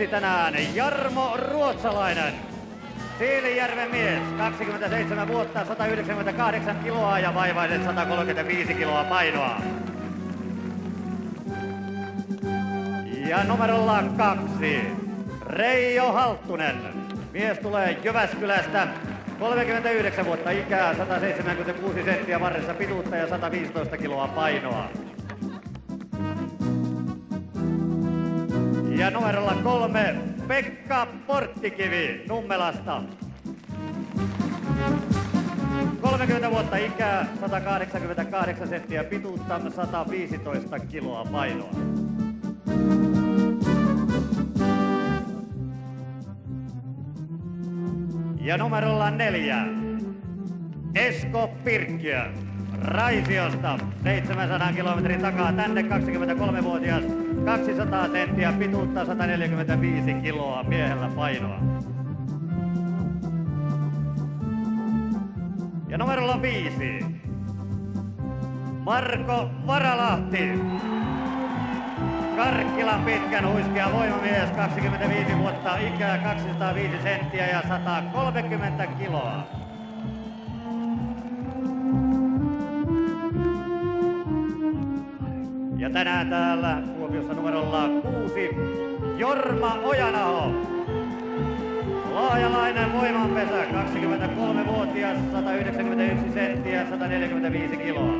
yksi tänään Jarmo Ruotsalainen. Siilijärven mies, 27 vuotta, 198 kiloa ja vaivaiset 135 kiloa painoa. Ja numerolla kaksi, Reijo Halttunen. Mies tulee Jyväskylästä, 39 vuotta ikää, 176 senttiä varressa pituutta ja 115 kiloa painoa. Ja numerolla kolme, Pekka Porttikivi Nummelasta. 30 vuotta ikää, 188 senttiä pituutta, 115 kiloa painoa. Ja numerolla neljä, Esko Pirkkiö. Raisiosta 700 kilometrin takaa tänne 23-vuotias 200 senttiä pituutta 145 kiloa miehellä painoa. Ja numerolla viisi. Marko Varalahti. Karkkilan pitkän huiskea voimamies, 25 vuotta ikää, 205 senttiä ja 130 kiloa. Ja tänään täällä Kuopiossa numerolla kuusi Jorma Ojanaho. Laajalainen voimanpesä, 23-vuotias, 191 senttiä, 145 kiloa.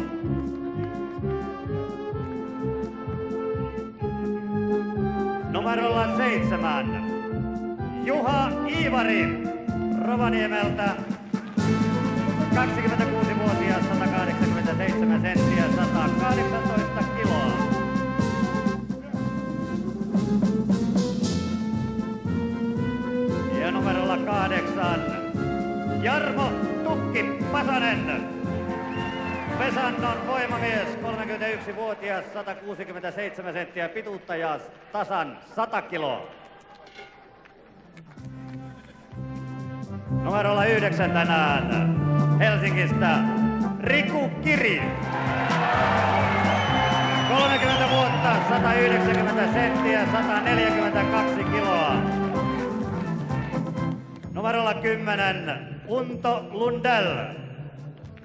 Numerolla seitsemän Juha Iivari Rovaniemeltä, 26-vuotias, 187 senttiä, 118 Vesannon voimamies, 31-vuotias, 167 senttiä pituutta ja tasan 100 kiloa. Numerolla yhdeksän tänään Helsingistä Riku Kiri. 30 vuotta, 190 senttiä, 142 kiloa. Numerolla 10 Unto Lundell.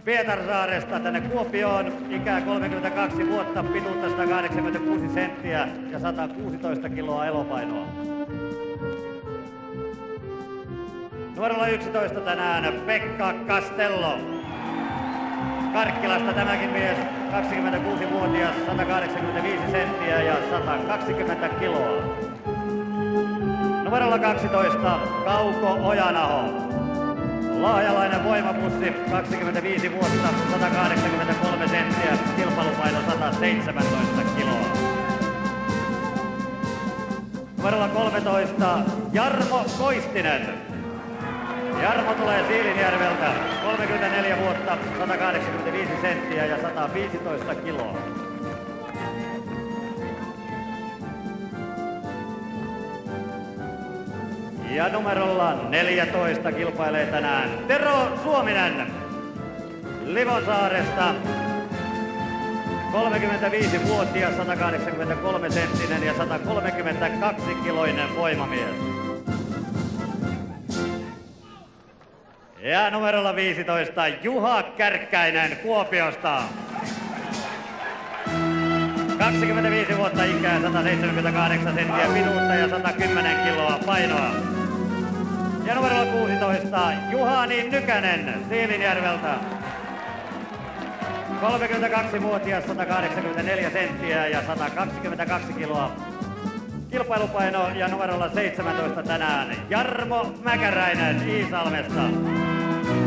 Pietarsaaresta tänne Kuopioon, ikää 32 vuotta, pituutta 186 senttiä ja 116 kiloa elopainoa. Numerolla 11 tänään Pekka Castello. Karkkilasta tämäkin mies, 26-vuotias, 185 senttiä ja 120 kiloa. Numerolla 12 Kauko Ojanaho. Laajalainen voimapussi, 25 vuotta, 183 senttiä, kilpailupaino 117 kiloa. Numerolla 13 Jarmo Koistinen. Jarmo tulee Siilinjärveltä, 34 vuotta, 185 senttiä ja 115 kiloa. Ja numerolla 14 kilpailee tänään Tero Suominen Livonsaaresta. 35-vuotias, 183 senttinen ja 132 kiloinen voimamies. Ja numerolla 15 Juha Kärkkäinen Kuopiosta. 25 vuotta ikää, 178 senttiä pituutta ja 110 kiloa painoa. Ja numerolla 16 Juhani Nykänen Siilinjärveltä. 32-vuotias, 184 senttiä ja 122 kiloa kilpailupaino ja numerolla 17 tänään Jarmo Mäkäräinen Iisalmesta.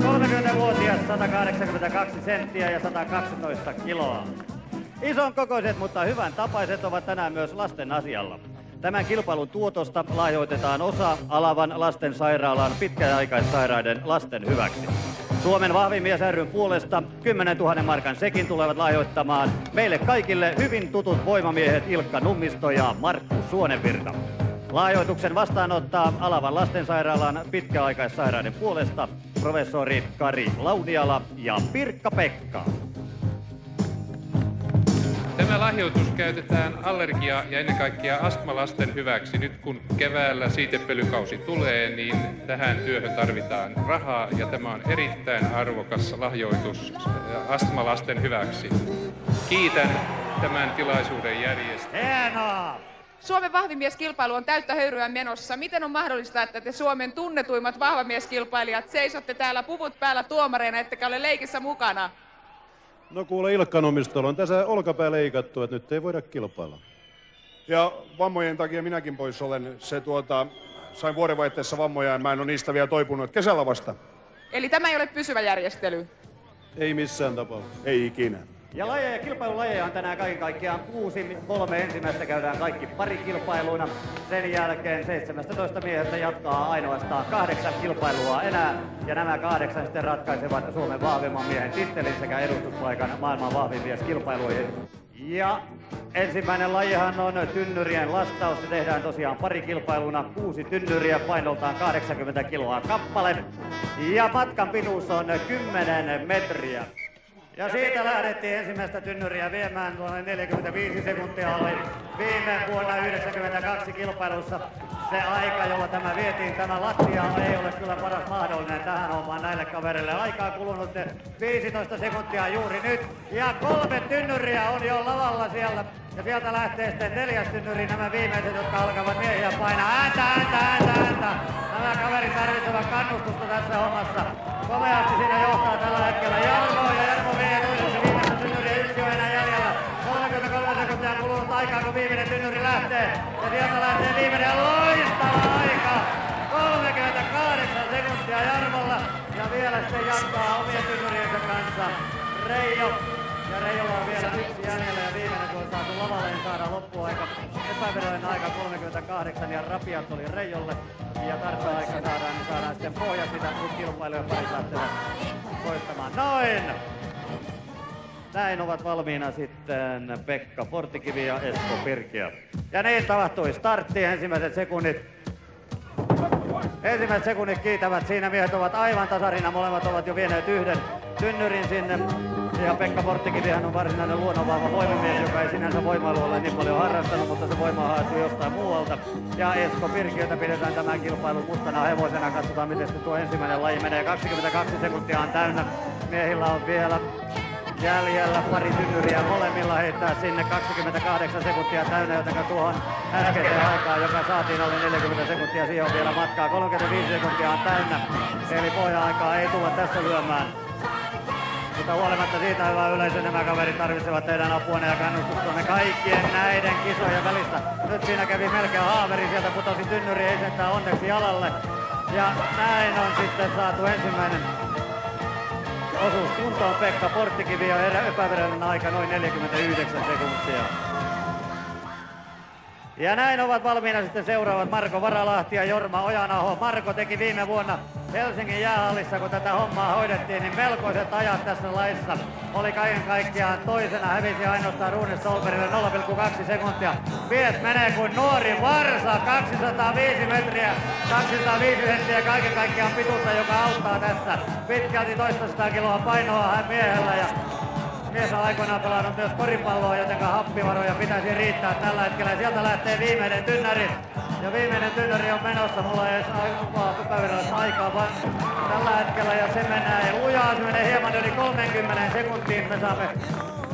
30-vuotias, 182 senttiä ja 112 kiloa. Ison kokoiset, mutta hyvän tapaiset ovat tänään myös lasten asialla. Tämän kilpailun tuotosta lahjoitetaan osa Alavan lastensairaalan pitkäaikaissairaiden lasten hyväksi. Suomen vahvin mies ryn puolesta 10 000 markan sekin tulevat lahjoittamaan meille kaikille hyvin tutut voimamiehet Ilkka Nummisto ja Markku Suonenvirta. Lahjoituksen vastaanottaa Alavan lastensairaalan pitkäaikaissairaiden puolesta professori Kari Laudiala ja Pirkka Pekka. Tämä lahjoitus käytetään allergia- ja ennen kaikkea astmalasten hyväksi. Nyt kun keväällä siitepölykausi tulee, niin tähän työhön tarvitaan rahaa ja tämä on erittäin arvokas lahjoitus astmalasten hyväksi. Kiitän tämän tilaisuuden järjestäjää. Suomen vahvimieskilpailu on täyttä höyryä menossa. Miten on mahdollista, että te Suomen tunnetuimmat vahvamieskilpailijat seisotte täällä puvut päällä tuomareina, ettekä ole leikissä mukana? No kuule Ilkka Nomistolla on tässä olkapää leikattu, että nyt ei voida kilpailla. Ja vammojen takia minäkin pois olen. Se tuota, sain vuodenvaihteessa vammoja ja mä en ole niistä vielä toipunut. Kesällä vasta. Eli tämä ei ole pysyvä järjestely. Ei missään tapauksessa. Ei ikinä. Ja lajeja, kilpailulajeja on tänään kaiken kaikkiaan kuusi. Kolme ensimmäistä käydään kaikki parikilpailuina. Sen jälkeen 17 miehestä jatkaa ainoastaan kahdeksan kilpailua enää. Ja nämä kahdeksan sitten ratkaisevat Suomen vahvimman miehen tittelin sekä edustuspaikan maailman vahvimmieskilpailuihin. Ja ensimmäinen lajihan on tynnyrien lastaus. Se tehdään tosiaan parikilpailuna. Kuusi tynnyriä painoltaan 80 kiloa kappale. Ja matkan pituus on 10 metriä. Ja siitä lähdettiin ensimmäistä tynnyriä viemään tuonne 45 sekuntia oli viime vuonna 92 kilpailussa se aika, jolla tämä vietiin. Tämä lattia ei ole kyllä paras mahdollinen tähän hommaan näille kavereille. Aikaa kulunut 15 sekuntia juuri nyt. Ja kolme tynnyriä on jo lavalla siellä. Ja sieltä lähtee sitten neljäs tynnyri, nämä viimeiset, jotka alkavat miehiä painaa. Ääntä, ääntä, ääntä, ääntä. Nämä kaverit tarvitsevat kannustusta tässä hommassa. Komeasti siinä johtaa lähtee. Ja sieltä lähtee viimeinen loistava aika. 38 sekuntia Jarmolla. Ja vielä sitten jatkaa omien tynnyriensä kanssa Reijo. Ja Reijolla on vielä yksi jäljellä ja viimeinen kun on saatu lavalle, niin saadaan loppuaika. Epävirallinen aika 38 ja Rapiat oli Reijolle. Ja tarkka aika saadaan, niin saadaan sitten pohja sitä, kun kilpailijoiden parit lähtevät voittamaan. Noin! Näin ovat valmiina sitten Pekka Portikivi ja Esko Pirkiä. Ja niin tapahtui startti ensimmäiset sekunnit. Ensimmäiset sekunnit kiitävät. Siinä miehet ovat aivan tasarina. Molemmat ovat jo vieneet yhden tynnyrin sinne. Ja Pekka Porttikivihän on varsinainen luonnonvahva voimamies, joka ei sinänsä voimailu ole niin paljon harrastanut, mutta se voima haettu jostain muualta. Ja Esko Pirkiötä pidetään tämän kilpailun mustana hevosena. Katsotaan, miten se tuo ensimmäinen laji menee. 22 sekuntia on täynnä. Miehillä on vielä jäljellä pari tynnyriä molemmilla heittää sinne 28 sekuntia täynnä, joten tuohon äskeiseen aikaan, joka saatiin alle 40 sekuntia, siihen on vielä matkaa. 35 sekuntia on täynnä, eli pohja-aikaa ei tulla tässä lyömään. Mutta huolimatta siitä, hyvä yleisö, nämä kaverit tarvitsevat teidän apuanne ja kannustustanne kaikkien näiden kisojen välistä. Nyt siinä kävi melkein haaveri, sieltä putosi tynnyri, ei sentään onneksi jalalle. Ja näin on sitten saatu ensimmäinen osuus kuntoon Pekka Porttikivi ja epävirallinen aika noin 49 sekuntia. Ja näin ovat valmiina sitten seuraavat Marko Varalahti ja Jorma Ojanaho. Marko teki viime vuonna Helsingin jäähallissa, kun tätä hommaa hoidettiin, niin melkoiset ajat tässä laissa. Oli kaiken kaikkiaan toisena, hävisi ainoastaan Ruunis Solberille 0,2 sekuntia. Mies menee kuin nuori varsa, 205 metriä, 205 senttiä kaiken kaikkiaan pituutta, joka auttaa tässä. Pitkälti toista kiloa painoa miehellä ja Mies on aikoinaan pelannut myös koripalloa, joten happivaroja pitäisi riittää tällä hetkellä. Sieltä lähtee viimeinen tynnäri. Ja viimeinen tynnäri on menossa. Mulla ei edes aikaa epävirallista aikaa, vaan tällä hetkellä. Ja se menee lujaa. Se menee hieman yli 30 sekuntiin. Me saamme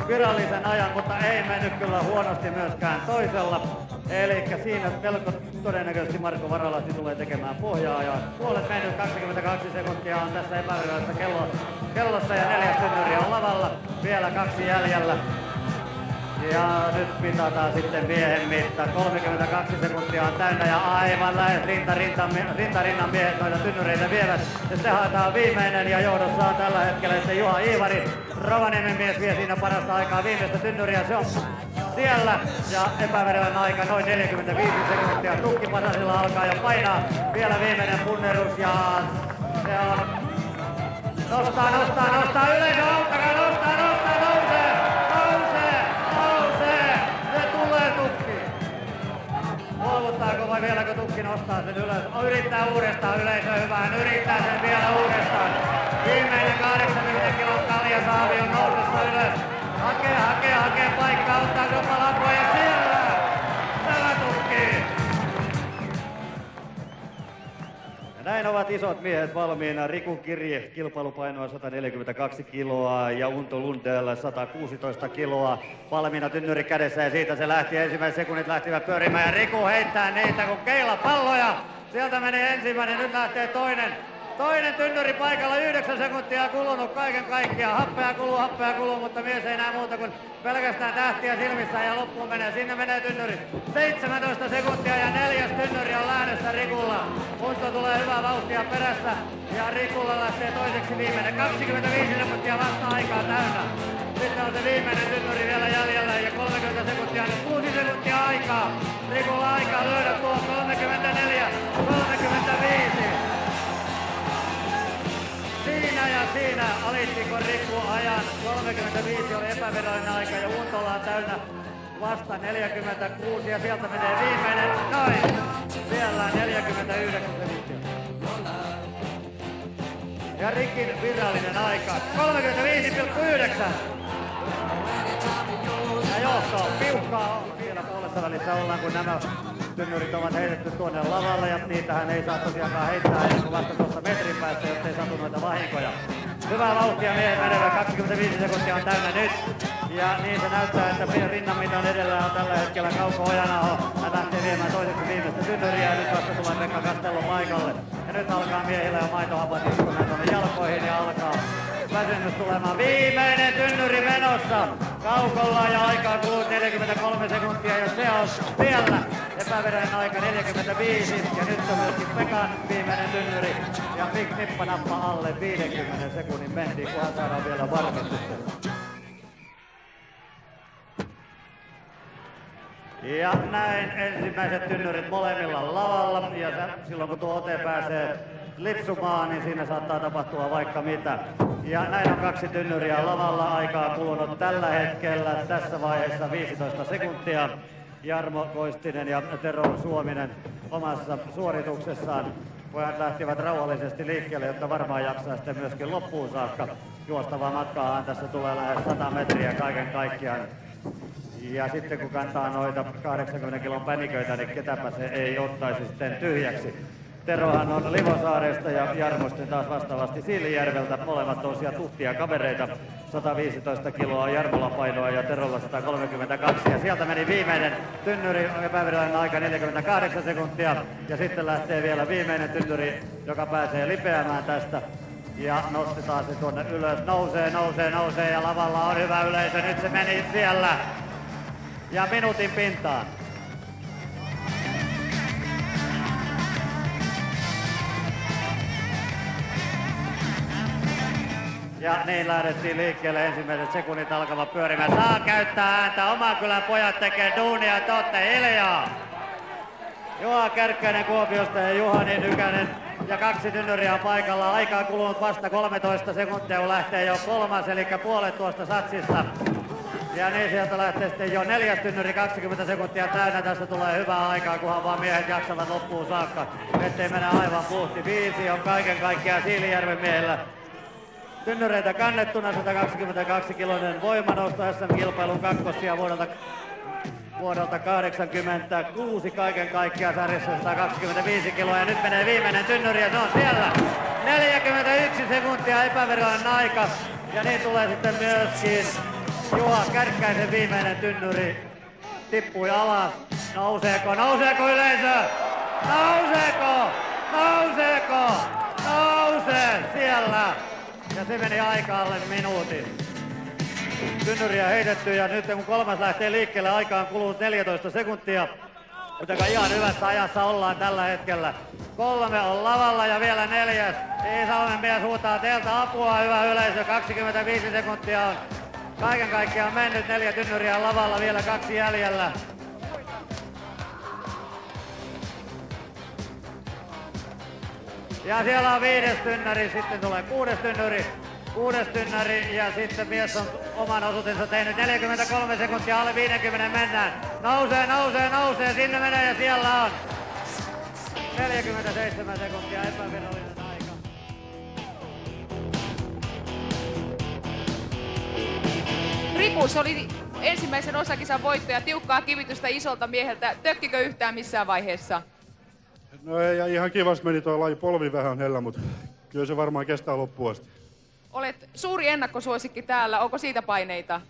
virallisen ajan, mutta ei mennyt kyllä huonosti myöskään toisella. Eli siinä melko todennäköisesti Marko Varalahti tulee tekemään pohjaa ja puolet mennyt 22 sekuntia on tässä epävirallisessa kello, kellossa ja neljäs tynnyri on lavalla. Vielä kaksi jäljellä. Ja nyt mitataan sitten miehen mitta. 32 sekuntia on täynnä ja aivan lähes rinta, rinta, rinta rinnan miehet noita tynnyreitä vievät. Ja se haetaan viimeinen ja johdossa on tällä hetkellä sitten Juha Iivari. Rovaniemen mies vie siinä parasta aikaa viimeistä tynnyriä. Se on siellä ja epävirallinen aika noin 45 sekuntia. Tukkipasasilla alkaa jo painaa. Vielä viimeinen punnerus ja se on nostaa, nostaa, nostaa yleisö auttakaa, nostaa, nostaa, nousee, nousee, nousee. Se tulee tukki. Luovuttaako vai vieläkö tukki nostaa sen ylös? Yrittää uudestaan yleisö hyvään, yrittää sen vielä uudestaan. Viimeinen 80 kilon kaljasaavi on nousessa ylös. Hakee, hakee, hakee paikkaa, ottaa jopa lapua ja siellä tämä tukkii. Ja näin ovat isot miehet valmiina. Riku Kirje kilpailupainoa 142 kiloa ja Unto Lundell 116 kiloa. Valmiina tynnyri kädessä ja siitä se lähti. Ensimmäiset sekunnit lähtivät pyörimään ja Riku heittää niitä kuin keilapalloja. Sieltä menee ensimmäinen, nyt lähtee toinen. Toinen tynnyri paikalla, yhdeksän sekuntia kulunut kaiken kaikkiaan. Happea kuluu, happea kuluu, mutta mies ei näe muuta kuin pelkästään tähtiä silmissä ja loppuun menee. Sinne menee tynnyri. 17 sekuntia ja neljäs tynnyri on lähdössä Rikulla. Unto tulee hyvää vauhtia perässä ja Rikulla lähtee toiseksi viimeinen. 25 sekuntia vasta aikaa täynnä. Sitten on se viimeinen tynnyri vielä jäljellä ja 30 sekuntia, nyt 6 sekuntia aikaa. Rikulla aikaa löydä tuo 34, 35. Ja siinä alittiko Riku ajan. 35 oli epävirallinen aika ja Untola on täynnä vasta 46 ja sieltä menee viimeinen. Noin. Vielä 49 sekuntia. Ja Rikin virallinen aika 35,9. Ja johto piukkaa on vielä puolessa välissä ollaan, kun nämä tynnyrit ovat heitetty tuonne lavalle ja niitähän ei saa tosiaankaan heittää ennen kuin vasta noita vahinkoja. Hyvää vauhtia miehet menevät, 25 sekuntia on täynnä nyt. Ja niin se näyttää, että rinnanmitan edellä on tällä hetkellä Kauko Ojanaho. Hän lähtee viemään toiseksi viimeistä tynnyriä ja nyt vasta tulee Pekka Kastello paikalle. Ja nyt alkaa miehillä jo maitohapat istumaan tuonne jalkoihin ja alkaa väsymys tulemaan. Viimeinen tynnyri menossa. Kaukolla ja aikaa kuluu 43 sekuntia ja se on siellä. Epävirallinen aika 45 ja nyt on myöskin Pekan viimeinen tynnyri. Ja Mik Nippanappa alle 50 sekunnin mentiin, kunhan saadaan vielä varmistus. Ja näin ensimmäiset tynnyrit molemmilla lavalla. Ja silloin kun tuo ote pääsee lipsumaan, niin siinä saattaa tapahtua vaikka mitä. Ja näin on kaksi tynnyriä lavalla. Aikaa kulunut tällä hetkellä tässä vaiheessa 15 sekuntia. Jarmo Koistinen ja Tero Suominen omassa suorituksessaan. Pojat lähtivät rauhallisesti liikkeelle, jotta varmaan jaksaa sitten myöskin loppuun saakka. Juostavaa matkaahan tässä tulee lähes 100 metriä kaiken kaikkiaan. Ja sitten kun kantaa noita 80 kilon päniköitä, niin ketäpä se ei ottaisi sitten tyhjäksi. Terohan on Livosaaresta ja Jarmo taas vastaavasti Siilijärveltä. Molemmat tosiaan tuhtia kavereita. 115 kiloa Jarmolla painoa ja Terolla 132. Ja sieltä meni viimeinen tynnyri, epävirallinen aika 48 sekuntia. Ja sitten lähtee vielä viimeinen tynnyri, joka pääsee lipeämään tästä. Ja nostetaan se tuonne ylös. Nousee, nousee, nousee ja lavalla on hyvä yleisö. Nyt se meni siellä. Ja minuutin pintaan. Ja niin lähdettiin liikkeelle. Ensimmäiset sekunnit alkavat pyörimään. Saa käyttää ääntä. Oma kylän pojat tekee duunia. Te ootte hiljaa. Juha Kärkkäinen Kuopiosta ja Juhani Nykänen ja kaksi tynnyriä paikalla. Aikaa kulunut vasta 13 sekuntia, kun lähtee jo kolmas, eli puolet tuosta satsista. Ja niin sieltä lähtee sitten jo neljäs tynnyri 20 sekuntia täynnä. Tässä tulee hyvää aikaa, kunhan vaan miehet jaksavat loppuun saakka. Ettei mennä aivan puhti. Viisi on kaiken kaikkiaan Siilijärven miehellä. Tynnyreitä kannettuna 122 kiloinen voimanousto SM-kilpailun kakkosia vuodelta vuodelta 86 kaiken kaikkiaan sarjassa 125 kiloa ja nyt menee viimeinen tynnyri ja se on siellä 41 sekuntia epävirallinen aika ja niin tulee sitten myöskin Juha Kärkkäisen viimeinen tynnyri tippui alas. Nouseeko, nouseeko yleisö? Nouseeko? Nouseeko? Nousee siellä! Ja se meni aika alle minuutin. Tynnyriä heitetty ja nyt kun kolmas lähtee liikkeelle, aika on kulunut 14 sekuntia. Mutta ihan hyvässä ajassa ollaan tällä hetkellä. Kolme on lavalla ja vielä neljäs. Iisalmen mies huutaa teiltä apua, hyvä yleisö. 25 sekuntia on kaiken kaikkiaan mennyt. Neljä tynnyriä lavalla, vielä kaksi jäljellä. Ja siellä on viides tynnäri, sitten tulee kuudes tynnyri, kuudes tynnäri ja sitten mies on oman osuutensa tehnyt 43 sekuntia, alle 50 mennään. Nousee, nousee, nousee, sinne menee ja siellä on 47 sekuntia epävirallinen aika. Riku Timus oli ensimmäisen osakisan voittaja, tiukkaa kivitystä isolta mieheltä. Tökkikö yhtään missään vaiheessa? No ei, ja ihan kivasti meni tuo laji polvi vähän hellä, mutta kyllä se varmaan kestää loppuun asti. Olet suuri ennakkosuosikki täällä, onko siitä paineita?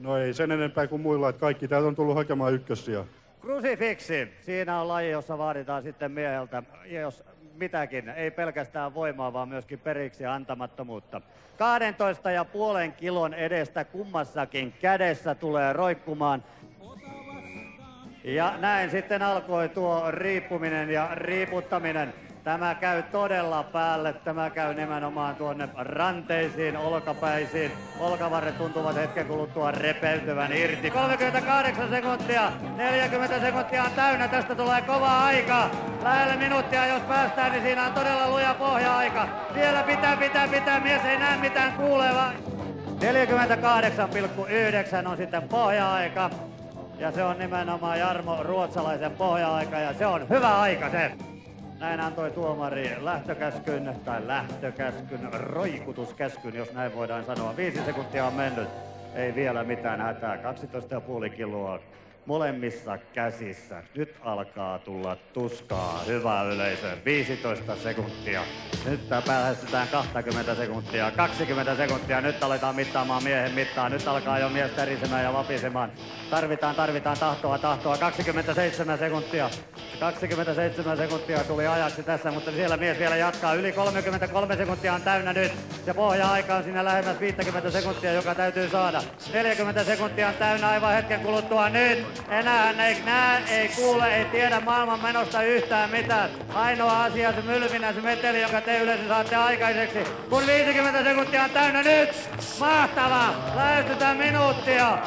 No ei sen enempää kuin muilla, että kaikki täältä on tullut hakemaan ykkössiä. Krusifiksi. Siinä on laji, jossa vaaditaan sitten mieheltä, jos mitäkin, ei pelkästään voimaa, vaan myöskin periksi antamattomuutta. 12 ja puolen kilon edestä kummassakin kädessä tulee roikkumaan. Ja näin sitten alkoi tuo riippuminen ja riiputtaminen. Tämä käy todella päälle, tämä käy nimenomaan tuonne ranteisiin, olkapäisiin. Olkavarret tuntuvat hetken kuluttua repeytyvän irti. 38 sekuntia, 40 sekuntia on täynnä, tästä tulee kova aika. Lähelle minuuttia, jos päästään, niin siinä on todella luja pohja-aika. Siellä pitää, pitää, pitää, mies ei näe mitään kuuleva. 48,9 on sitten pohja-aika. Ja se on nimenomaan Jarmo Ruotsalaisen pohja-aika ja se on hyvä aika se. Näin antoi tuomari lähtökäskyn tai lähtökäskyn, roikutuskäskyn, jos näin voidaan sanoa. Viisi sekuntia on mennyt. Ei vielä mitään hätää. 12,5 kiloa molemmissa käsissä. Nyt alkaa tulla tuskaa. Hyvä yleisö. 15 sekuntia. Nyt lähestytään 20 sekuntia. 20 sekuntia. Nyt aletaan mittaamaan miehen mittaa. Nyt alkaa jo mies tärisemään ja vapisemaan. Tarvitaan, tarvitaan tahtoa, tahtoa. 27 sekuntia. 27 sekuntia tuli ajaksi tässä, mutta siellä mies vielä jatkaa. Yli 33 sekuntia on täynnä nyt. Ja pohja-aika on siinä lähemmäs 50 sekuntia, joka täytyy saada. 40 sekuntia on täynnä aivan hetken kuluttua nyt. Enää ei näe, ei kuule, ei tiedä maailman menosta yhtään mitään. Ainoa asia se mylvinä, se meteli, joka te yleensä saatte aikaiseksi. Kun 50 sekuntia on täynnä nyt. Mahtava! Lähestytään minuuttia.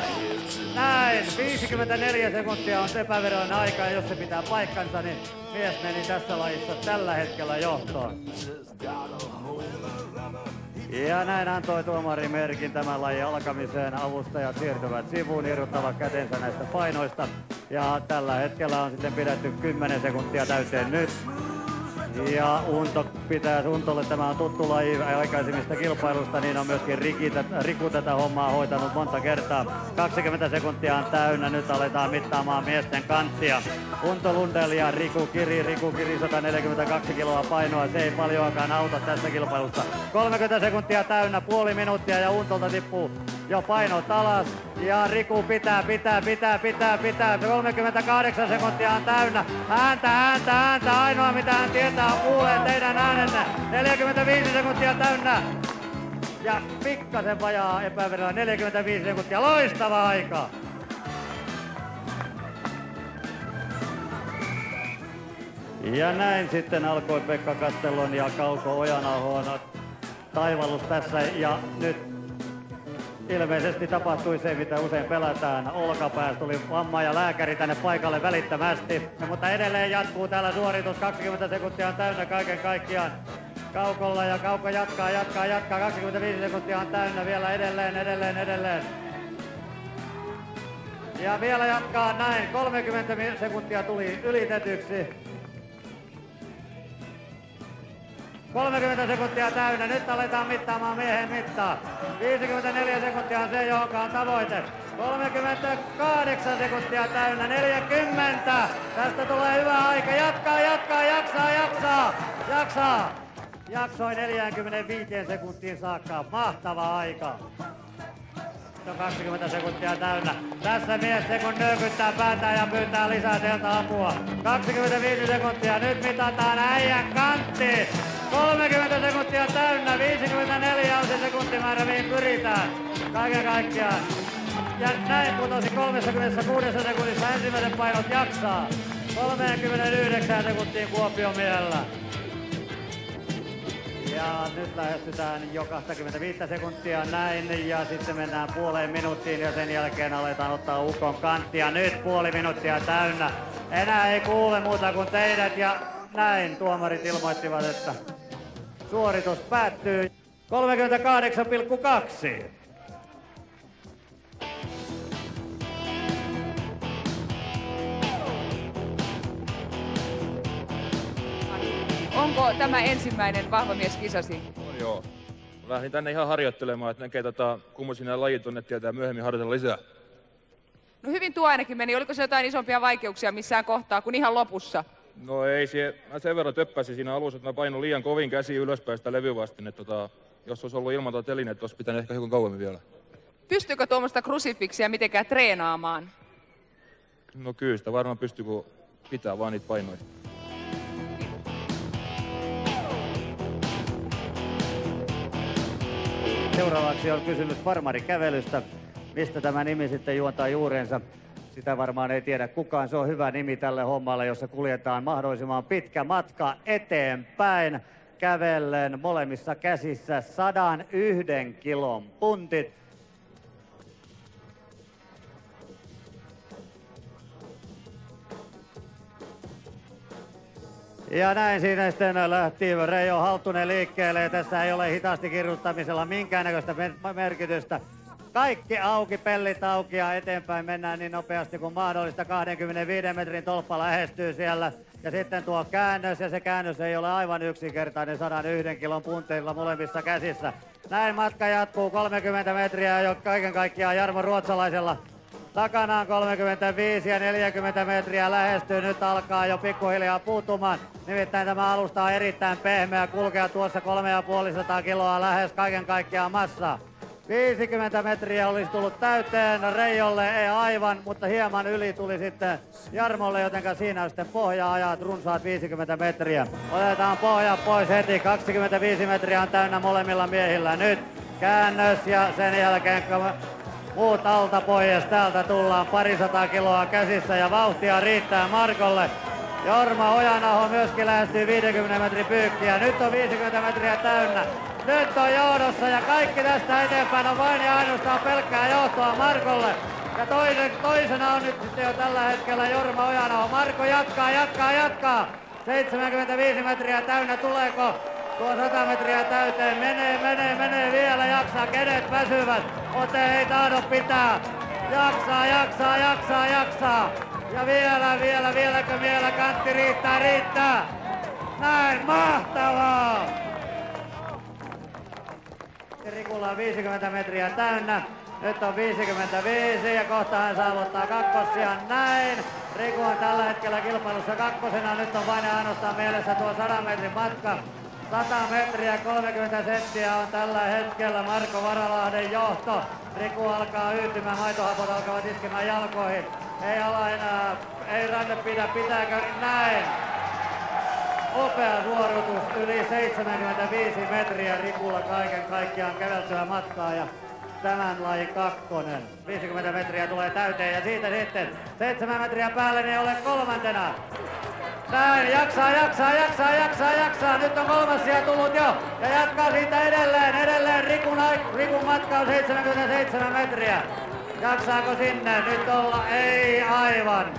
Näin, 54 sekuntia on epäveroinen aika ja jos se pitää paikkansa, niin mies meni tässä lajissa tällä hetkellä johtoon. Ja näin antoi tuomari merkin tämän lajin alkamiseen. Avustajat siirtyvät sivuun, irrottavat kätensä näistä painoista. Ja tällä hetkellä on sitten pidetty 10 sekuntia täyteen nyt. Ja Unto pitää, Untolle tämä on tuttu laji aikaisemmista kilpailusta, niin on myöskin Riki, Riku tätä hommaa hoitanut monta kertaa. 20 sekuntia on täynnä, nyt aletaan mittaamaan miesten kanttia. Unto Lundell ja Riku Kiri, Riku Kiri 142 kiloa painoa, se ei paljoakaan auta tässä kilpailussa. 30 sekuntia täynnä, puoli minuuttia ja Untolta tippuu jo painot alas. Ja Riku pitää, pitää, pitää, pitää, pitää. 38 sekuntia on täynnä. Ääntä, ääntä, ääntä. Ainoa mitä hän tietää on kuulee teidän äänenne. 45 sekuntia täynnä. Ja pikkasen vajaa epäviralla 45 sekuntia. Loistava aika. Ja näin sitten alkoi Pekka Kastellon ja Kauko Ojanahon taivallus tässä. Ja nyt ilmeisesti tapahtui se, mitä usein pelätään. Olkapäästä tuli vamma ja lääkäri tänne paikalle välittömästi. Mutta edelleen jatkuu täällä suoritus. 20 sekuntia on täynnä kaiken kaikkiaan. Kaukolla ja Kauko jatkaa, jatkaa, jatkaa. 25 sekuntia on täynnä vielä edelleen, edelleen, edelleen. Ja vielä jatkaa näin. 30 sekuntia tuli ylitetyksi. 30 sekuntia täynnä. Nyt aletaan mittaamaan miehen mittaa. 54 sekuntia on se, joka on tavoite. 38 sekuntia täynnä. 40. Tästä tulee hyvä aika. Jatkaa, jatkaa, jaksaa, jaksaa. Jaksaa. Jaksoi 45 sekuntiin saakka. Mahtava aika. 20 sekuntia täynnä. Tässä mies se kun nöykyttää päätään ja pyytää lisää sieltä apua. 25 sekuntia, nyt mitataan äijän kantti. 30 sekuntia täynnä, 54 on se sekuntimäärä, mihin pyritään. Kaiken kaikkiaan. Ja näin putosi 36 sekunnissa ensimmäisen painot jaksaa. 39 sekuntiin Kuopio mielellä. Ja nyt lähestytään jo 25 sekuntia näin ja sitten mennään puoleen minuuttiin ja sen jälkeen aletaan ottaa ukon kanttia. Nyt puoli minuuttia täynnä. Enää ei kuule muuta kuin teidät ja näin tuomarit ilmoittivat, että suoritus päättyy 38,2. Onko tämä ensimmäinen vahvamieskisasi? No joo. lähdin tänne ihan harjoittelemaan, että näkee tota, kummoisia nämä lajit on, että tietää myöhemmin harjoitella lisää. No hyvin tuo ainakin meni. Oliko se jotain isompia vaikeuksia missään kohtaa kuin ihan lopussa? No ei, se, mä sen verran töppäsin siinä alussa, että mä painoin liian kovin käsi ylöspäin sitä levyvastin, että tota, jos olisi ollut ilman tuota telineet, olisi pitänyt ehkä hiukan kauemmin vielä. Pystyykö tuommoista krusifiksiä mitenkään treenaamaan? No kyllä sitä varmaan pystyy, kun pitää vaan niitä painoja. Seuraavaksi on kysymys farmarikävelystä. Mistä tämä nimi sitten juontaa juurensa? Sitä varmaan ei tiedä kukaan. Se on hyvä nimi tälle hommalle, jossa kuljetaan mahdollisimman pitkä matka eteenpäin kävellen molemmissa käsissä 101 kilon puntit. Ja näin siinä sitten lähti Reijo Halttunen liikkeelle. Tässä ei ole hitaasti kirjoittamisella minkäännäköistä mer- merkitystä. Kaikki auki, pellit auki ja eteenpäin mennään niin nopeasti kuin mahdollista. 25 metrin tolppa lähestyy siellä. Ja sitten tuo käännös, ja se käännös ei ole aivan yksinkertainen 101 kilon punteilla molemmissa käsissä. Näin matka jatkuu 30 metriä jo kaiken kaikkiaan Jarmo Ruotsalaisella. Takanaan 35 ja 40 metriä lähestyy. Nyt alkaa jo pikkuhiljaa puuttumaan. Nimittäin tämä alusta on erittäin pehmeä kulkea tuossa 3,5 kiloa lähes kaiken kaikkiaan massaa. 50 metriä olisi tullut täyteen Reijolle, ei aivan, mutta hieman yli tuli sitten Jarmolle, joten siinä sitten pohja-ajat runsaat 50 metriä. Otetaan pohja pois heti, 25 metriä on täynnä molemmilla miehillä. Nyt käännös ja sen jälkeen muut alta pois. Täältä tullaan parisataa kiloa käsissä ja vauhtia riittää Markolle. Jorma Ojanaho myöskin lähestyy 50 metrin pyykkiä. Nyt on 50 metriä täynnä. Nyt on johdossa ja kaikki tästä eteenpäin on vain ja ainoastaan pelkkää johtoa Markolle. Ja toisen, toisena on nyt sitten jo tällä hetkellä Jorma Ojanaho. Marko jatkaa, jatkaa, jatkaa. 75 metriä täynnä, tuleeko tuo 100 metriä täyteen? Menee, menee, menee vielä, jaksaa, kädet väsyvät. Ote ei tahdo pitää. Jaksaa, jaksaa, jaksaa, jaksaa. Ja vielä, vielä, vieläkö vielä kantti riittää, riittää. Näin, mahtavaa! Rikulla on 50 metriä täynnä. Nyt on 55 ja kohta hän saavuttaa kakkosia näin. Riku on tällä hetkellä kilpailussa kakkosena. Nyt on vain ainoastaan mielessä tuo 100 metrin matka. 100 metriä 30 senttiä on tällä hetkellä Marko Varalahden johto. Riku alkaa yytymään, maitohapot alkavat iskemään jalkoihin. Ei ala enää, ei ranne pidä, pitääkö näin. Upea suoritus, yli 75 metriä Rikulla kaiken kaikkiaan käveltyä matkaa ja tämän lajin kakkonen. 50 metriä tulee täyteen ja siitä sitten 7 metriä päälle niin olen kolmantena. Näin, jaksaa, jaksaa, jaksaa, jaksaa, jaksaa. Nyt on kolmas sija tullut jo. Ja jatkaa siitä edelleen, edelleen. Rikun, Rikun matka on 77 metriä. Jaksaako sinne? Nyt olla, ei aivan.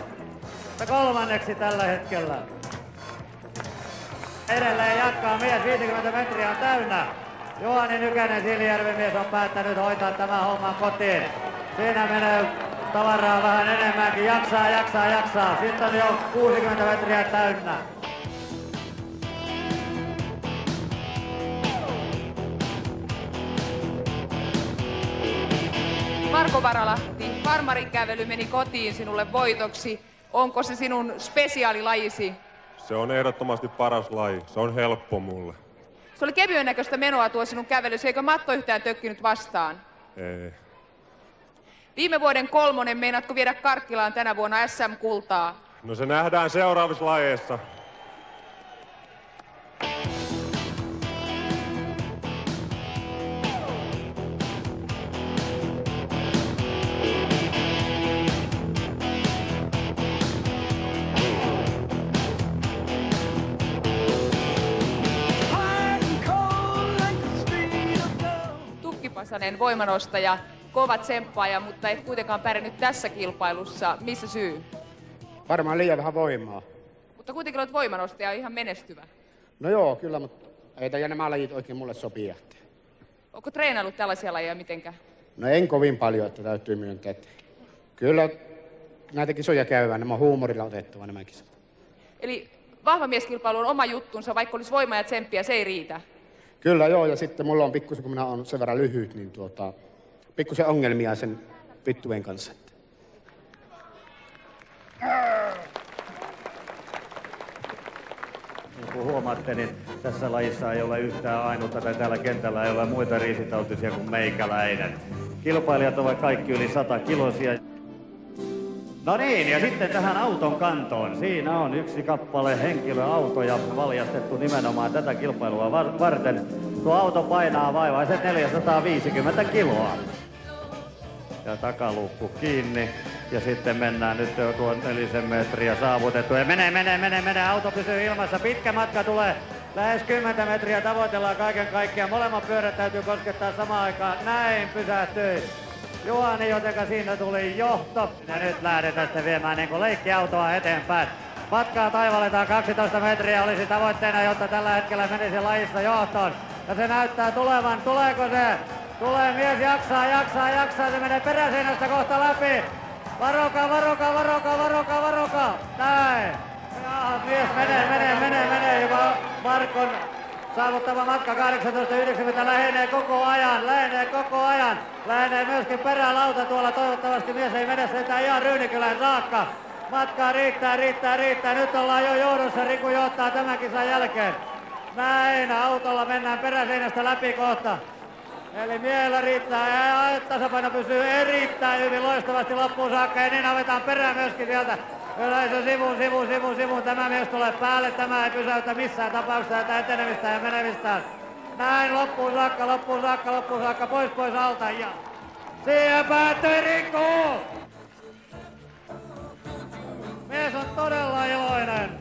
Mutta kolmanneksi tällä hetkellä. Edelleen jatkaa mies, 50 metriä on täynnä. Juhani Nykänen Siljärven mies on päättänyt hoitaa tämän homman kotiin. Siinä menee tavaraa vähän enemmänkin. Jaksaa, jaksaa, jaksaa. Sitten on jo 60 metriä täynnä. Marko Varalahti, farmarin kävely meni kotiin sinulle voitoksi. Onko se sinun spesiaalilajisi? Se on ehdottomasti paras laji. Se on helppo mulle. Se oli kevyen näköistä menoa tuo sinun kävelysi, eikö matto yhtään tökkinyt vastaan? Ei. Viime vuoden kolmonen, meinaatko viedä Karkkilaan tänä vuonna SM-kultaa? No se nähdään seuraavissa lajeissa. Tukkipasanen voimanostaja, kova tsemppaaja, mutta et kuitenkaan pärjännyt tässä kilpailussa. Missä syy? Varmaan liian vähän voimaa. Mutta kuitenkin olet voimanostaja ihan menestyvä. No joo, kyllä, mutta ei tämä nämä lajit oikein mulle sopii. Että. Onko treenannut tällaisia lajeja mitenkä? No en kovin paljon, että täytyy myöntää. Että kyllä näitä kisoja käydään, nämä on huumorilla otettava nämä kisat. Eli vahva mieskilpailu on oma juttunsa, vaikka olisi voimaa ja tsemppiä, se ei riitä. Kyllä joo, ja sitten mulla on pikkusen, kun minä olen sen verran lyhyt, niin tuota, pikkusen ongelmia sen vittujen kanssa. Niin kuin huomaatte, niin tässä lajissa ei ole yhtään ainutta tai täällä kentällä ei ole muita riisitautisia kuin meikäläinen. Kilpailijat ovat kaikki yli 100 kilosia. No niin, ja sitten tähän auton kantoon. Siinä on yksi kappale henkilöautoja valjastettu nimenomaan tätä kilpailua var- varten. Tuo auto painaa vaivaiset 450 kiloa. Ja takaluukku kiinni. Ja sitten mennään nyt tuon nelisen metriä saavutettu. Ja menee, menee, menee, menee. Auto pysyy ilmassa. Pitkä matka tulee. Lähes 10 metriä tavoitellaan kaiken kaikkiaan. Molemmat pyörät täytyy koskettaa samaan aikaan. Näin pysähtyi. Juhani, jotenka siinä tuli johto. Ja nyt lähdetään sitten viemään niin leikkiautoa eteenpäin. Matkaa taivalletaan 12 metriä olisi tavoitteena, jotta tällä hetkellä menisi lajissa johtoon. Ja se näyttää tulevan. Tuleeko se? Tulee mies, jaksaa, jaksaa, jaksaa. Se menee peräseinästä kohta läpi. Varokaa, varokaa, varokaa, varokaa, varokaa. Näin. Ja, mies menee, menee, menee, menee. Jopa Markon Saavuttava matka 18.90 lähenee koko ajan, lähenee koko ajan. Lähenee myöskin perälauta tuolla, toivottavasti mies ei mene sentään ihan Ryynikylän saakka. Matkaa riittää, riittää, riittää. Nyt ollaan jo johdossa, Riku johtaa tämän kisan jälkeen. Näin, autolla mennään peräseinästä läpi kohta. Eli miehellä riittää ja tasapaino pysyy erittäin hyvin loistavasti loppuun saakka ja niin avetaan perään myöskin sieltä. Yleisö sivu, sivu, sivu, sivu. Tämä mies tulee päälle. Tämä ei pysäytä missään tapauksessa tätä etenemistä ja menemistään. Näin loppuun saakka, loppuun saakka, loppuun saakka. Pois, pois alta. Ja siihen päättyi Riku! Mies on todella iloinen.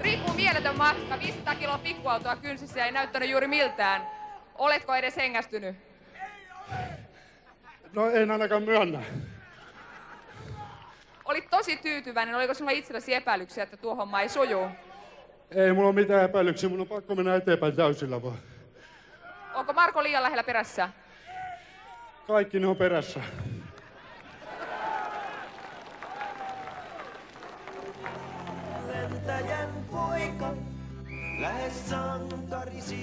Riku mieletön matka, 500 kiloa pikkuautoa kynsissä ei näyttänyt juuri miltään. Oletko edes hengästynyt? No en ainakaan myönnä. Olit tosi tyytyväinen. Oliko sinulla itselläsi epäilyksiä, että tuo homma ei suju? Ei mulla ole mitään epäilyksiä, mun on pakko mennä eteenpäin täysillä vaan. Onko Marko liian lähellä perässä? Kaikki ne on perässä.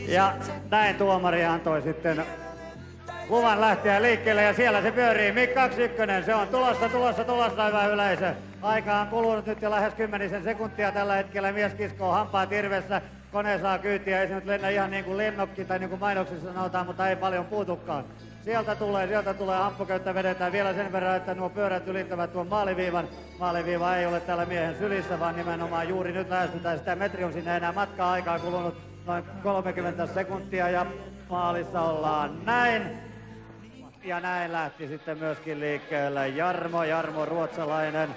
Ja näin tuomari antoi sitten luvan lähteä liikkeelle ja siellä se pyörii. Mik 21, se on tulossa, tulossa, tulossa, hyvä yleisö. Aika on kulunut nyt jo lähes kymmenisen sekuntia tällä hetkellä. Mies kiskoo hampaa tirvessä. Kone saa kyytiä, ei se nyt lennä ihan niin kuin lennokki tai niin kuin mainoksissa sanotaan, mutta ei paljon puutukaan. Sieltä tulee, sieltä tulee hamppuköyttä vedetään vielä sen verran, että nuo pyörät ylittävät tuon maaliviivan. Maaliviiva ei ole täällä miehen sylissä, vaan nimenomaan juuri nyt lähestytään sitä. Metri on sinne enää matkaa aikaa kulunut noin 30 sekuntia ja maalissa ollaan näin. Ja näin lähti sitten myöskin liikkeelle Jarmo, Jarmo ruotsalainen,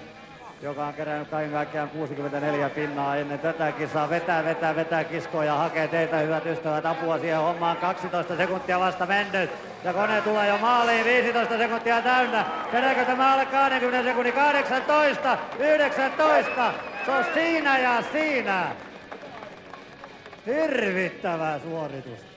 joka on kerännyt kaiken kaikkiaan 64 pinnaa ennen tätä kisaa. Vetää, vetää, vetää kiskoa ja hakee teitä hyvät ystävät apua siihen hommaan. 12 sekuntia vasta mennyt. Ja kone tulee jo maaliin, 15 sekuntia täynnä. Meneekö tämä alle 20 sekunnin? 18, 19. Se on siinä ja siinä. Hirvittävä suoritus.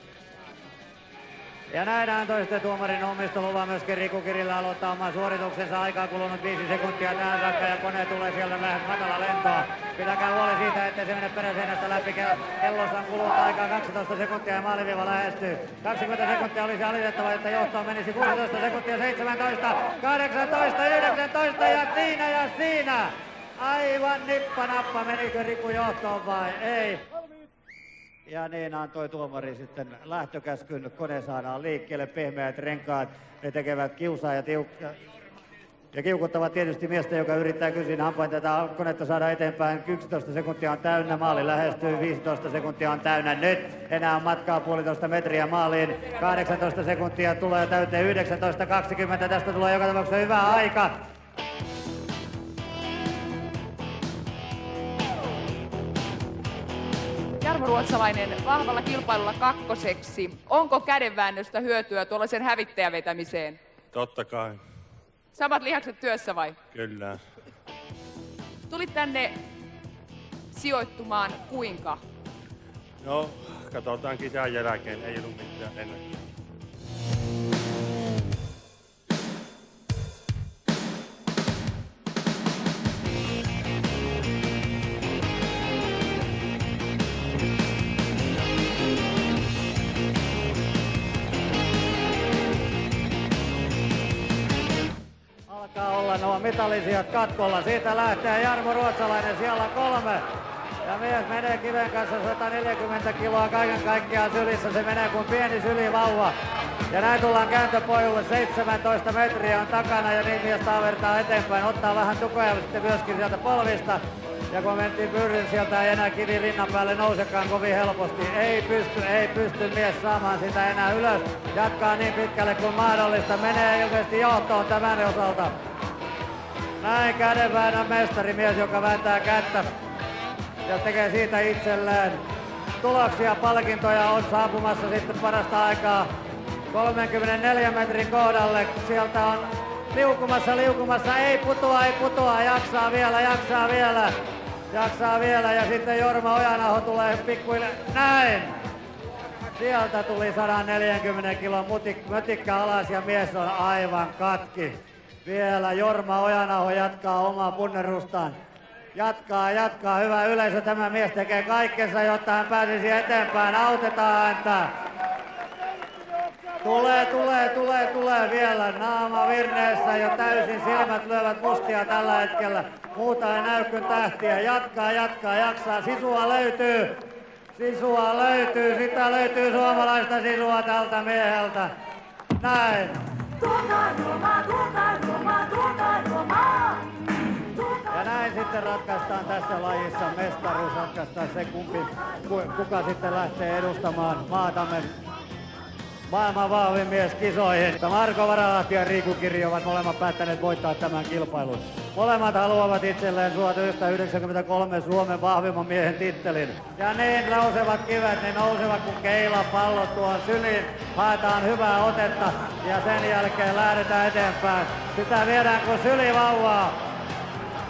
Ja antoi sitten tuomarin omistoluvan myöskin Riku Kirillä aloittaa oman suorituksensa. Aikaa kulunut viisi sekuntia tähän saakka ja kone tulee siellä lähes matala lentoa. Pitäkää huoli siitä, ettei se mene peräseinästä läpi. Kellossa on kulunut aikaa 12 sekuntia ja maaliviiva lähestyy. 20 sekuntia olisi alitettava, että johtoon menisi 16 sekuntia, 17, 18, 19 ja siinä ja siinä. Aivan nippanappa, menikö Riku johtoon vai ei? Ja niin antoi tuomari sitten lähtökäskyn, kone saadaan liikkeelle, pehmeät renkaat, ne tekevät kiusaa ja tiukka. Ja kiukuttavat tietysti miestä, joka yrittää kysyä hampain tätä konetta saada eteenpäin. 11 sekuntia on täynnä, maali lähestyy, 15 sekuntia on täynnä nyt. Enää on matkaa puolitoista metriä maaliin. 18 sekuntia tulee täyteen, 19.20. Tästä tulee joka tapauksessa hyvä aika. Ruotsalainen vahvalla kilpailulla kakkoseksi. Onko kädenväännöstä hyötyä tuollaisen hävittäjävetämiseen? Totta kai, Samat lihakset työssä vai? kyllä. Tulit tänne sijoittumaan kuinka? No, katsotaan kisan jälkeen, ei ollut mitään ennen. Nuo mitallisijat katkolla. Siitä lähtee Jarmo Ruotsalainen siellä kolme. Ja mies menee kiven kanssa 140 kiloa kaiken kaikkiaan sylissä. Se menee kuin pieni sylivauva. Ja näin tullaan kääntöpojulle. 17 metriä on takana ja niin mies taavertaa eteenpäin. Ottaa vähän tukoja sitten myöskin sieltä polvista. Ja kun mentiin pyrrin sieltä ei enää kivi rinnan päälle nousekaan kovin helposti. Ei pysty, ei pysty mies saamaan sitä enää ylös. Jatkaa niin pitkälle kuin mahdollista. Menee ilmeisesti johtoon tämän osalta. Näin kädenväännön mestarimies, joka vääntää kättä ja tekee siitä itselleen. Tuloksia, palkintoja on saapumassa sitten parasta aikaa 34 metrin kohdalle. Sieltä on liukumassa, liukumassa, ei putoa, ei putoa, jaksaa vielä, jaksaa vielä, jaksaa vielä. Ja sitten Jorma Ojanaho tulee pikkuille, näin. Sieltä tuli 140 kilon mötikkä alas ja mies on aivan katki. Vielä Jorma Ojanaho jatkaa omaa punnerustaan. Jatkaa, jatkaa. Hyvä yleisö. Tämä mies tekee kaikkensa, jotta hän pääsisi eteenpäin. Autetaan häntä. Tulee, tulee, tulee, tulee vielä. Naama virneessä jo täysin silmät lyövät mustia tällä hetkellä. Muuta ei näy kuin tähtiä. Jatkaa, jatkaa, jaksaa. Sisua löytyy. Sisua löytyy. Sitä löytyy suomalaista sisua tältä mieheltä. Näin. Ja näin sitten ratkaistaan tässä lajissa mestaruus, ratkaistaan se kumpi, kuka sitten lähtee edustamaan maatamme maailman vahvin mies kisoihin. Marko Varalahti ja Riku Kiri ovat molemmat päättäneet voittaa tämän kilpailun. Molemmat haluavat itselleen suo 1993 Suomen vahvimman miehen tittelin. Ja niin nousevat kivet, ne nousevat kun keila pallot tuon syliin. Haetaan hyvää otetta ja sen jälkeen lähdetään eteenpäin. Sitä viedään kuin sylivauvaa.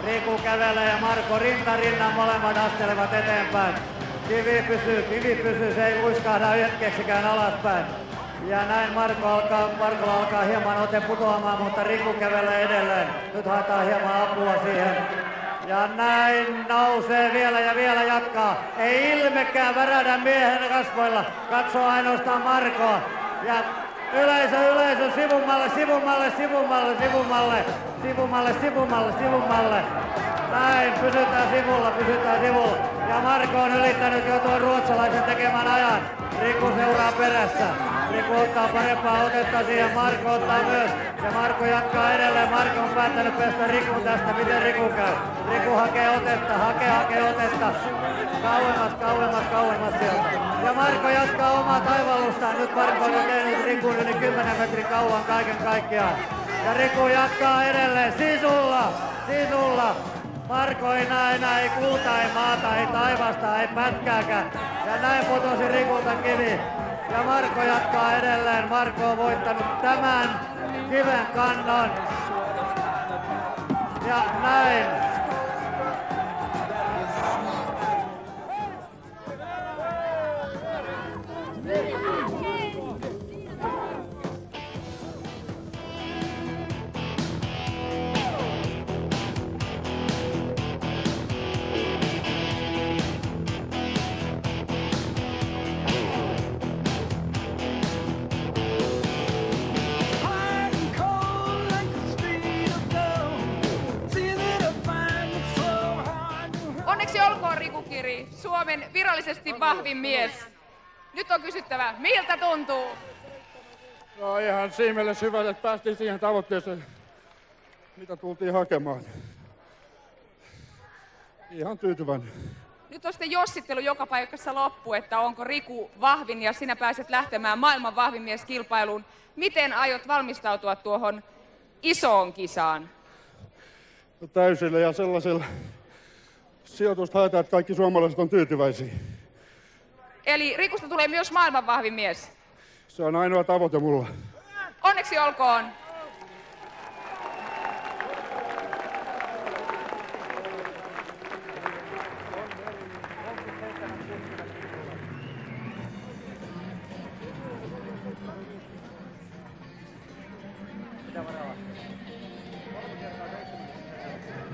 Riku kävelee ja Marko rinta rinnan molemmat astelevat eteenpäin. Kivi pysyy, kivi pysyy, se ei luiskahda hetkeksikään alaspäin. Ja näin Marko alkaa, Marko alkaa hieman ote putoamaan, mutta Riku kävelee edelleen. Nyt haetaan hieman apua siihen. Ja näin nousee vielä ja vielä jatkaa. Ei ilmekään värädä miehen kasvoilla. Katsoo ainoastaan Markoa. Ja yleisö, yleisö, sivumalle, sivumalle, sivumalle, sivumalle, sivumalle, sivumalle, sivumalle. Näin, pysytään sivulla, pysytään sivulla. Ja Marko on ylittänyt jo tuon ruotsalaisen tekemän ajan. Riku seuraa perässä. Riku ottaa parempaa otetta siihen, Marko ottaa myös. Ja Marko jatkaa edelleen. Marko on päättänyt pestä Rikun tästä. Miten Riku käy? Riku hakee otetta, hakee, hakee otetta. Kauemmas, kauemmas, kauemmas sieltä. Ja Marko jatkaa omaa taivallustaan. Nyt Marko on jo tehnyt Rikun yli 10 metrin kauan kaiken kaikkiaan. Ja Riku jatkaa edelleen. Sisulla, sisulla. Marko ei näe enää, ei kuuta, ei maata, ei taivasta, ei pätkääkään. Ja näin putosi Rikulta kivi. Ja Marko jatkaa edelleen. Marko on voittanut tämän kiven kannon. Ja näin. Onneksi Suomen virallisesti vahvin mies. Nyt on kysyttävä, miltä tuntuu? No ihan siimelle syvälle, että päästiin siihen tavoitteeseen, mitä tultiin hakemaan. Ihan tyytyväinen. Nyt on sitten jossittelu joka paikassa loppu, että onko Riku vahvin ja sinä pääset lähtemään maailman vahvin mies kilpailuun. Miten aiot valmistautua tuohon isoon kisaan? No täysillä ja sellaisella sijoitusta haetaan, että kaikki suomalaiset on tyytyväisiä. Eli Rikusta tulee myös maailman vahvin mies. Se on ainoa tavoite mulla. Onneksi olkoon.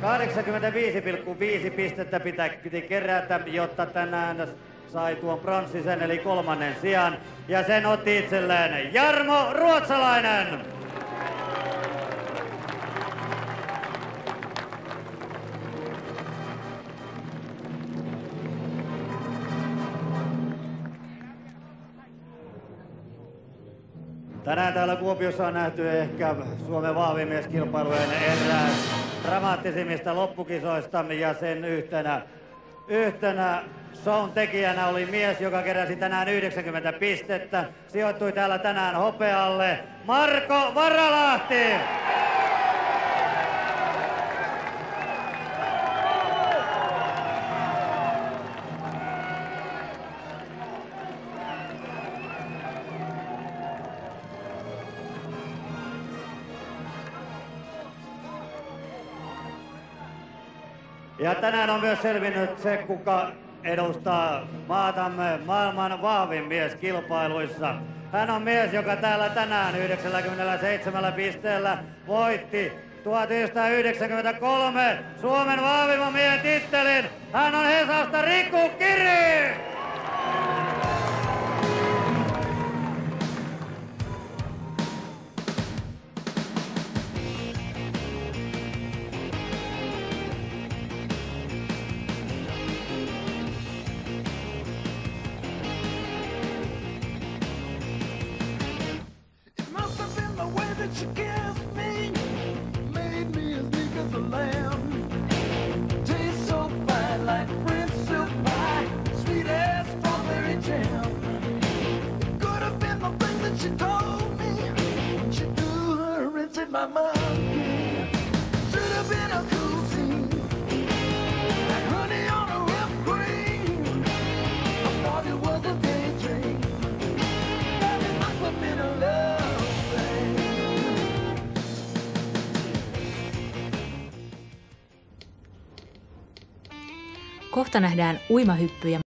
85,5 pistettä pitää piti kerätä, jotta tänään sai tuon pronssisen eli kolmannen sijan. Ja sen otti itselleen Jarmo Ruotsalainen. Tänään täällä Kuopiossa on nähty ehkä Suomen vahvimmieskilpailujen eräs dramaattisimmista loppukisoista ja sen yhtenä, yhtenä shown tekijänä oli mies, joka keräsi tänään 90 pistettä. Sijoittui täällä tänään hopealle Marko Varalahti. Tänään on myös selvinnyt se, kuka edustaa maatamme maailman vahvin mies kilpailuissa. Hän on mies, joka täällä tänään 97 pisteellä voitti 1993 Suomen vahvimman miehen tittelin. Hän on Hesasta Riku Kiri! Kohta nähdään uimahyppy ja